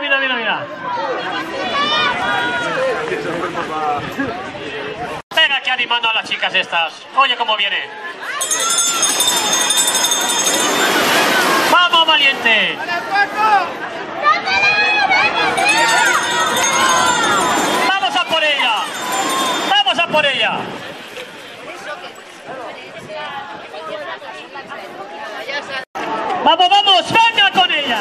mira, mira, mira. Venga aquí animando a las chicas estas. Oye cómo viene. ¡Vamos, valiente! ¡Vamos a por ella! ¡Vamos a por ella! ¡Vamos, vamos! ¡Venga con ella!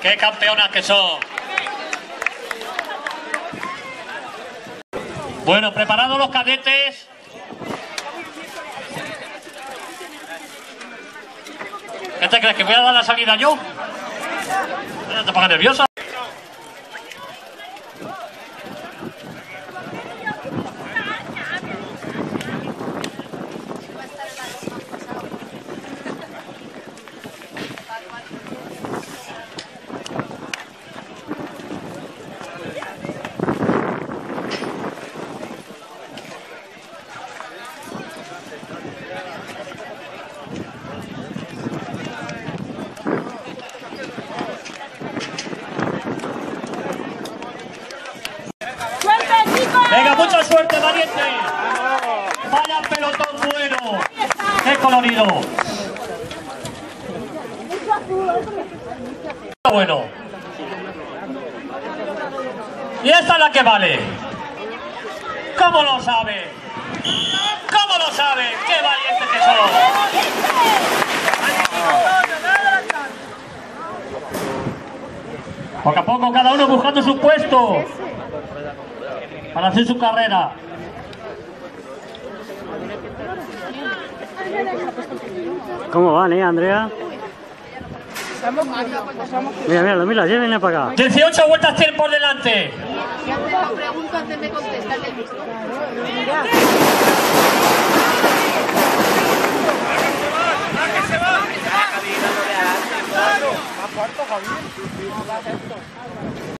¡Qué campeonas que son! Bueno, preparados los cadetes. ¿Qué te crees? ¿Que voy a dar la salida yo? Te pongas nerviosa. Venga, mucha suerte, valiente. Vaya pelotón bueno. Qué colorido. Bueno. Y esta es la que vale. ¿Cómo lo sabe? ¿Cómo lo sabe? ¡Qué valientes que son! Poco a poco, cada uno buscando su puesto para hacer su carrera. ¿Cómo van, eh, Andrea? Mira, mira, mira, ya viene para acá. 18 vueltas tienen por delante. Javier.